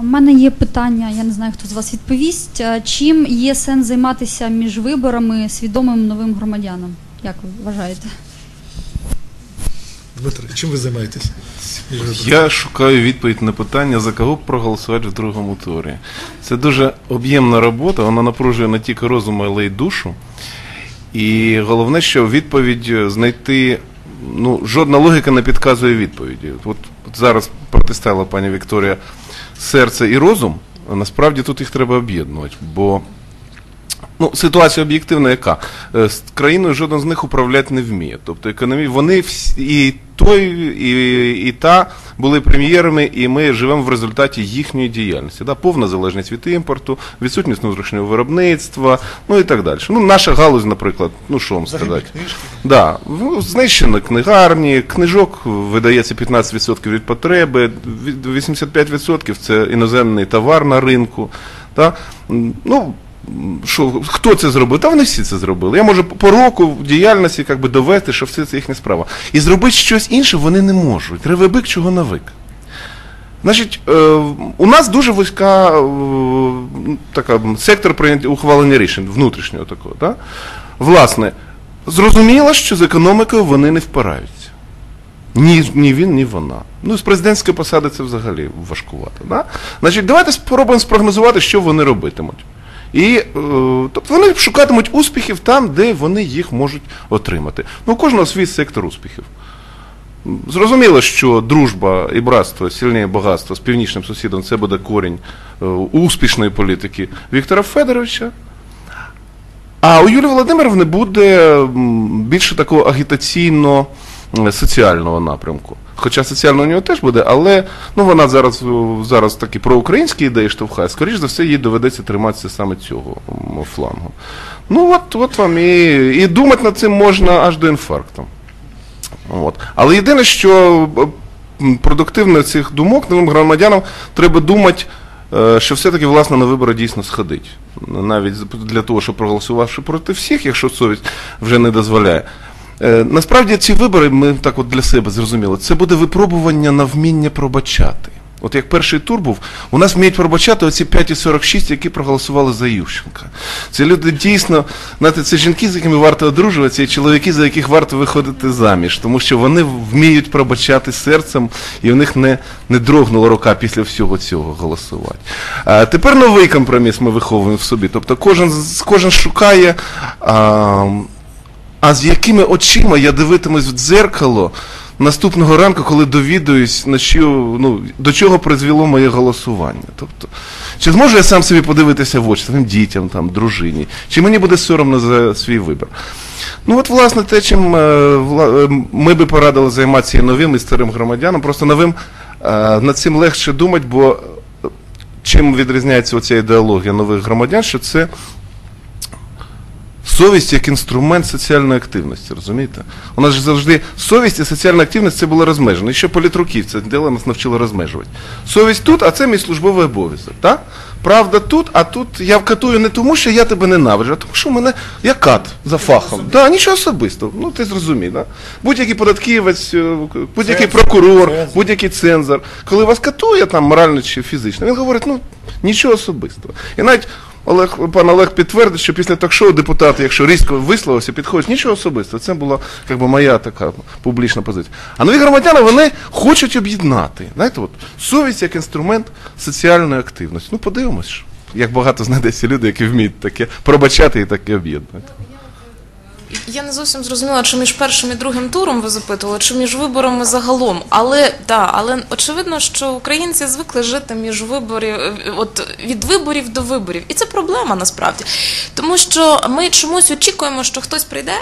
У мене є питання, я не знаю, хто з вас відповість. Чим є сенс займатися між виборами свідомим новим громадянам? Як ви вважаєте? Дмитро, чим ви займаєтесь? Я шукаю відповідь на питання, за кого б проголосувати в другому турі. Це дуже об'ємна робота, вона напружує не тільки розум, але й душу. І головне, що відповідь знайти. Ну, жодна логіка не підказує відповіді. От, от зараз протиставила пані Вікторія серце і розум, насправді тут їх треба об'єднувати. Бо Ну, ситуація об'єктивна яка? Е, З країною жоден з них управляти не вміє. Тобто економі... вони всі, і той, і, і та були прем'єрами, і ми живемо в результаті їхньої діяльності. Да? Повна залежність від імпорту, відсутність внутрішнього виробництва, ну і так далі. Ну, наша галузь, наприклад, ну що вам сказати? Да, ну, знищені книгарні, книжок видається 15% від потреби, від- 85% це іноземний товар на ринку. М, Ну, що, хто це зробив? Та вони всі це зробили. Я можу по року в діяльності як би, довести, що все це їхня справа. І зробити щось інше вони не можуть. Ревебик чого навик. Значить, е, у нас дуже вузька е, така, сектор ухвалення рішень внутрішнього такого. Да? Власне, зрозуміло, що з економікою вони не впираються. Ні, ні він, ні вона. Ну, з президентської посади це взагалі важкувато. Да? Значить, давайте спробуємо спрогнозувати, що вони робитимуть. І е, тобто вони шукатимуть успіхів там, де вони їх можуть отримати. Ну, у кожного свій сектор успіхів. Зрозуміло, що дружба і братство, сильніє багатство з північним сусідом це буде корінь е, успішної політики Віктора Федоровича. А у Юлії Володимировни буде більше такого агітаційно-соціального напрямку. Хоча соціально у нього теж буде, але ну, вона зараз, о, зараз такі проукраїнські ідеї штовхає. Скоріше за все, їй доведеться триматися саме цього флангу. Ну, от, от вам і, і думати над цим можна аж до інфаркту. От. Але єдине, що е, продуктивно цих думок новим громадянам треба думати, е, що все-таки власне на вибори дійсно сходить. Навіть для того, щоб проголосувавши проти всіх, якщо совість вже не дозволяє. Е, Насправді ці вибори, ми так от для себе зрозуміли, це буде випробування на вміння пробачати. От як перший тур був, у нас вміють пробачати оці 5,46, які проголосували за Ющенка. Це люди дійсно, знаєте, це жінки, з якими варто одружуватися, і чоловіки, за яких варто виходити заміж, тому що вони вміють пробачати серцем, і в них не, не дрогнула рука після всього цього голосувати. А тепер новий компроміс ми виховуємо в собі. Тобто кожен, кожен шукає. А, а з якими очима я дивитимусь в дзеркало наступного ранку, коли довідуюсь, на що, ну, до чого призвело моє голосування? Тобто, чи зможу я сам собі подивитися в очі своїм дітям, там, дружині, чи мені буде соромно за свій вибір? Ну, от, власне, те, чим е, е, ми би порадили займатися і новим, і старим громадянам, просто новим е, над цим легше думати, бо чим відрізняється оця ідеологія нових громадян, що це совість як інструмент соціальної активності, розумієте? У нас ж завжди совість і соціальна активність це було розмежено. І ще політруків це діло нас навчило розмежувати. Совість тут, а це мій службовий обов'язок. Так? Правда тут, а тут я вкатую не тому, що я тебе ненавиджу, а тому, що мене я кат за фахом. Да, нічого особистого. Ну ти зрозумій, да? Будь-який податківець, е, будь-який прокурор, будь-який цензор, коли вас катує там морально чи фізично, він говорить, ну нічого особистого. І навіть Олег, пан Олег підтвердить, що після ток-шоу депутати, якщо різко висловився, підходять, нічого особистого. Це була якби моя така публічна позиція. А нові громадяни вони хочуть об'єднати. Знаєте, от совість як інструмент соціальної активності. Ну, подивимось, як багато знайдеться люди, які вміють таке пробачати і таке об'єднувати. Я не зовсім зрозуміла, чи між першим і другим туром ви запитували, чи між виборами загалом. Але да, але очевидно, що українці звикли жити між виборів, е, от від виборів до виборів, і це проблема насправді, тому що ми чомусь очікуємо, що хтось прийде.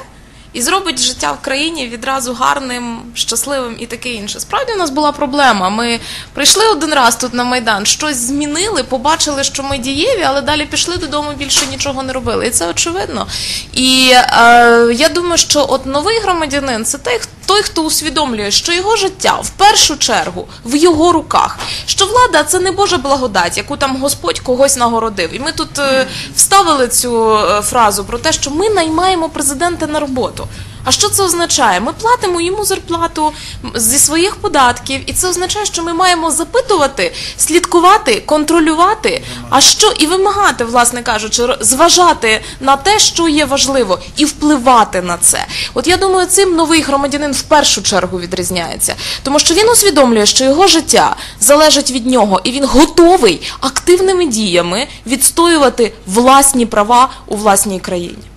І зробить життя в країні відразу гарним, щасливим і таке інше. Справді у нас була проблема. Ми прийшли один раз тут на майдан, щось змінили, побачили, що ми дієві, але далі пішли додому, більше нічого не робили. І це очевидно. І е, я думаю, що от новий громадянин це той, той, хто усвідомлює, що його життя в першу чергу в його руках, що влада це не Божа благодать, яку там Господь когось нагородив. І ми тут е, вставили цю е, фразу про те, що ми наймаємо президента на роботу. А що це означає? Ми платимо йому зарплату зі своїх податків, і це означає, що ми маємо запитувати, слідкувати, контролювати, а що і вимагати, власне кажучи, зважати на те, що є важливо, і впливати на це. От я думаю, цим новий громадянин в першу чергу відрізняється, тому що він усвідомлює, що його життя залежить від нього, і він готовий активними діями відстоювати власні права у власній країні.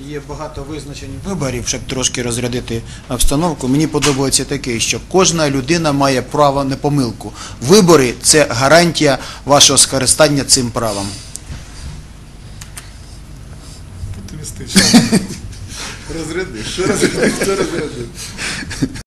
Є багато визначень виборів, щоб трошки розрядити обстановку. Мені подобається таке, що кожна людина має право на помилку. Вибори це гарантія вашого скористання цим правом. Розряди, що розряди, хто розрядив?